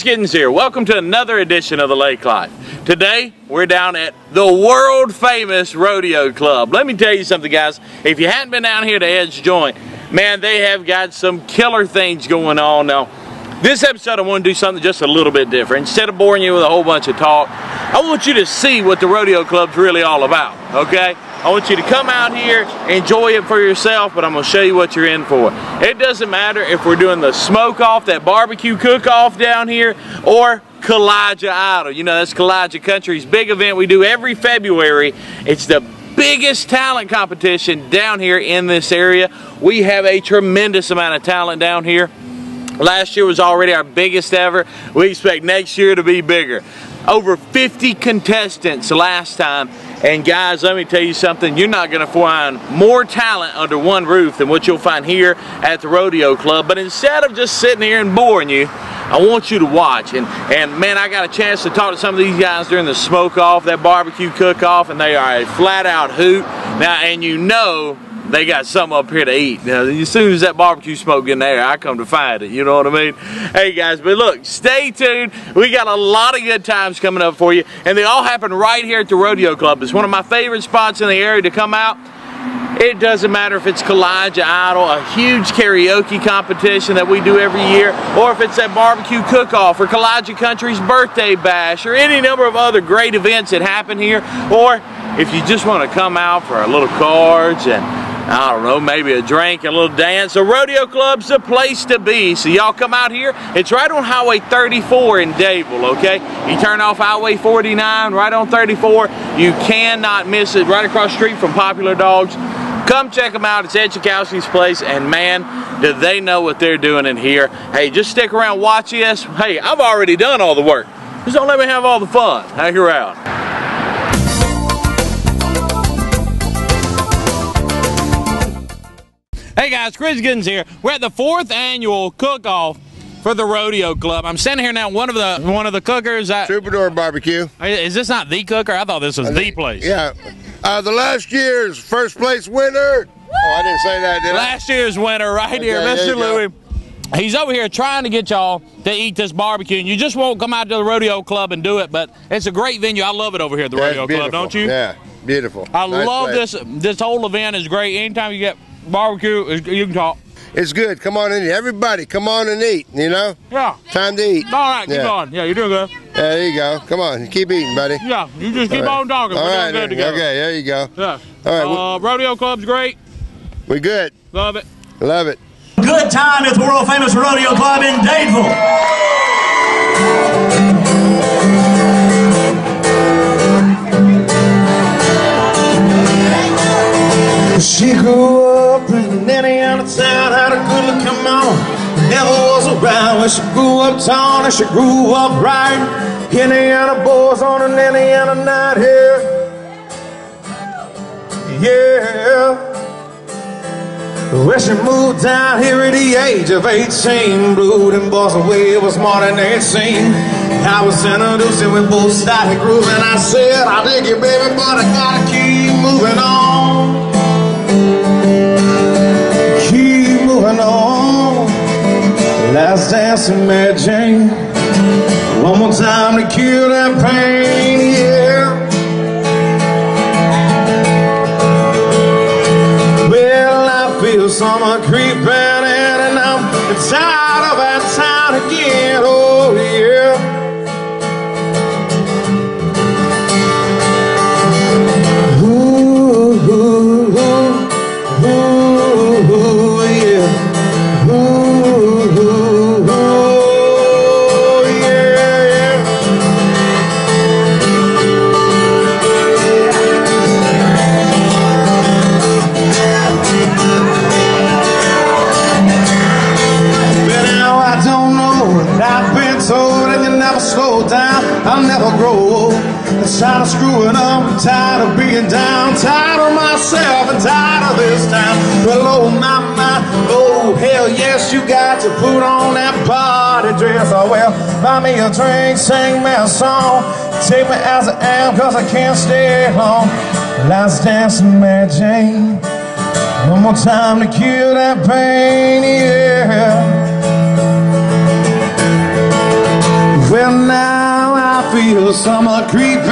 Giddens here. Welcome to another edition of the Lake Life. Today, we're down at the world famous Rodeo Club. Let me tell you something, guys. If you hadn't been down here to Edge Joint, man, they have got some killer things going on now. This episode, I want to do something just a little bit different. Instead of boring you with a whole bunch of talk, I want you to see what the Rodeo Club's really all about, okay? I want you to come out here, enjoy it for yourself, but I'm going to show you what you're in for. It doesn't matter if we're doing the smoke-off, that barbecue cook-off down here, or Kalijah Idol. You know, that's Kalijah Country's big event we do every February. It's the biggest talent competition down here in this area. We have a tremendous amount of talent down here. Last year was already our biggest ever. We expect next year to be bigger. Over 50 contestants last time. And guys, let me tell you something. You're not going to find more talent under one roof than what you'll find here at the Rodeo Club. But instead of just sitting here and boring you, I want you to watch. And, and man, I got a chance to talk to some of these guys during the smoke off, that barbecue cook off, and they are a flat out hoot. Now, and you know they got something up here to eat. Now, as soon as that barbecue smoke in there, I come to find it. You know what I mean? Hey guys, but look, stay tuned. We got a lot of good times coming up for you, and they all happen right here at the Rodeo Club. It's one of my favorite spots in the area to come out. It doesn't matter if it's Kalijah Idol, a huge karaoke competition that we do every year, or if it's that barbecue cook-off, or Kalijah Country's birthday bash, or any number of other great events that happen here, or if you just want to come out for a little cards and I don't know, maybe a drink, a little dance. The Rodeo Club's the place to be. So y'all come out here. It's right on Highway 34 in Dadeville, okay? You turn off Highway 49, right on 34. You cannot miss it. Right across street from Popular Dogs. Come check them out. It's Ed Chakowski's place, and man, do they know what they're doing in here. Hey, just stick around, watch us. Hey, I've already done all the work. Just don't let me have all the fun. Hang around. Guys, Chris Giddens here. We're at the fourth annual cook-off for the Rodeo Club. I'm standing here now. One of the one of the cookers. I, Troubadour Barbecue. Is this not the cooker? I thought this was the place. Yeah. Uh, the last year's first place winner. Oh, I didn't say that, did Last year's winner, right Okay, here, Mr. go. Louie. He's over here trying to get y'all to eat this barbecue, and you just won't come out to the Rodeo Club and do it. But it's a great venue. I love it over here at the it's Rodeo Club, don't you? Yeah, beautiful. I Nice love place. this. This whole event is great. Anytime you get barbecue, you can talk. It's good. Come on in. Everybody, come on and eat. You know, Yeah. time to eat. All right, keep yeah. going. Yeah, you're doing good. Yeah, there you go. Come on, keep eating, buddy. Yeah, you just keep All right. on talking. All We're right. doing good together. Okay, there you go. Yeah. All right, Uh, Rodeo Club's great. We good. Love it. Love it. Good time at the world famous rodeo club in Dadeville. She grew up in Indiana town, had a good looking mama. Never was around when she grew up tall and she grew up right. Indiana boys on an Indiana night here. Yeah. When she moved down here at the age of 18, blew them boys away, was more than they seen. I was introduced and we both started grooving. I said, I dig you, baby, but I gotta keep moving on. Last dance Mary Jane. One more time to kill that pain, my, oh hell yes, you got to put on that party dress. Oh well, buy me a drink, sing me a song. Take me as I am, cause I can't stay long. Last dance Mary Jane. One more time to kill that pain, yeah. the summer creeping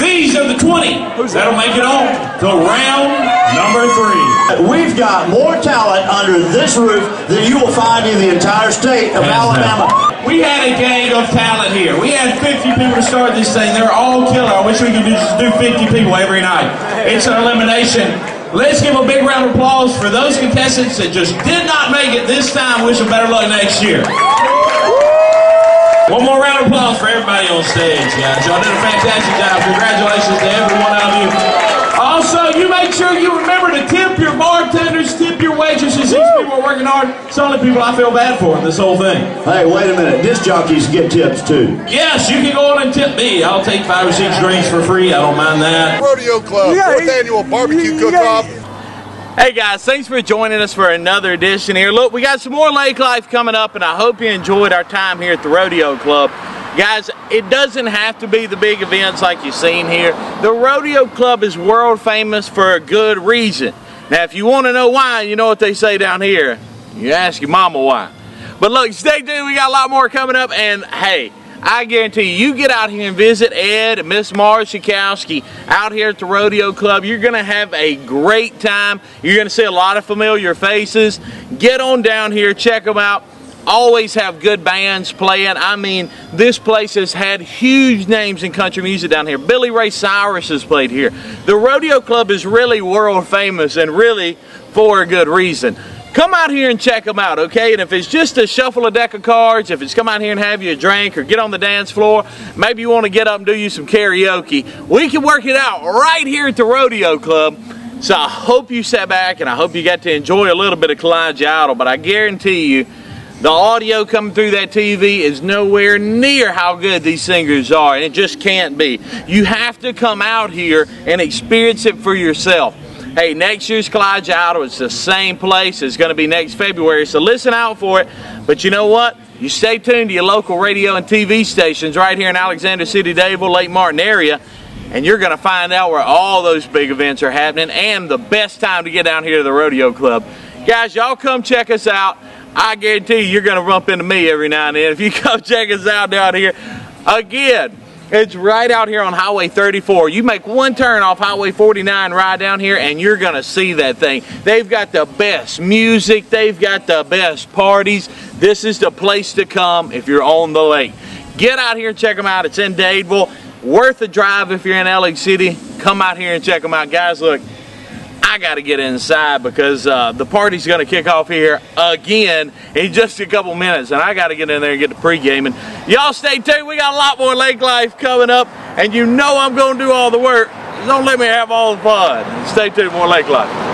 These are the 20 that'll make it on to round number three. We've got more talent under this roof than you will find in the entire state of Alabama. We had a gang of talent here. We had 50 people to start this thing. They're all killer. I wish we could just do 50 people every night. It's an elimination. Let's give a big round of applause for those contestants that just did not make it this time. Wish them better luck next year. One more round of applause for everybody on stage, guys. Y'all did a fantastic job. Congratulations to every one of you. Also, you make sure you remember to tip working hard. It's the only people I feel bad for in this whole thing. Hey, wait a minute. Disc jockeys get tips too. Yes, you can go on and tip me. I'll take five or six drinks for free. I don't mind that. Rodeo Club, fourth annual barbecue cook-off. Hey guys, thanks for joining us for another edition here. Look, we got some more lake life coming up, and I hope you enjoyed our time here at the Rodeo Club. Guys, it doesn't have to be the big events like you've seen here. The Rodeo Club is world famous for a good reason. Now, if you want to know why, you know what they say down here. You ask your mama why. But look, stay tuned. We got a lot more coming up, and hey, I guarantee you, you get out here and visit Ed and Miss Marshakowski out here at the Rodeo Club. You're going to have a great time. You're going to see a lot of familiar faces. Get on down here, check them out. Always have good bands playing. I mean, this place has had huge names in country music down here. Billy Ray Cyrus has played here. The Rodeo Club is really world famous and really for a good reason come out here and check them out, okay? And if it's just to shuffle a deck of cards, if it's come out here and have you a drink or get on the dance floor, maybe you want to get up and do you some karaoke, we can work it out right here at the Rodeo Club. So I hope you sat back and I hope you got to enjoy a little bit of Kalijah Idol, but I guarantee you, the audio coming through that TV is nowhere near how good these singers are, and it just can't be. You have to come out here and experience it for yourself. Hey, next year's Kalijah Idol it's the same place. It's going to be next February, so listen out for it. But you know what? You stay tuned to your local radio and TV stations right here in Alexander City, Dadeville, Lake Martin area, and you're going to find out where all those big events are happening and the best time to get down here to the Rodeo Club. Guys, y'all come check us out. I guarantee you, you're going to bump into me every now and then if you come check us out down here. Again, it's right out here on Highway 34. You make one turn off Highway 49 right down here and you're going to see that thing. They've got the best music. They've got the best parties. This is the place to come if you're on the lake. Get out here and check them out. It's in Dadeville. Worth a drive if you're in Alex City. Come out here and check them out. Guys, look, I got to get inside because uh, the party's going to kick off here again in just a couple minutes, and I got to get in there and get the pregame. And y'all stay tuned. We got a lot more lake life coming up, and you know I'm going to do all the work. Don't let me have all the fun. Stay tuned, more lake life.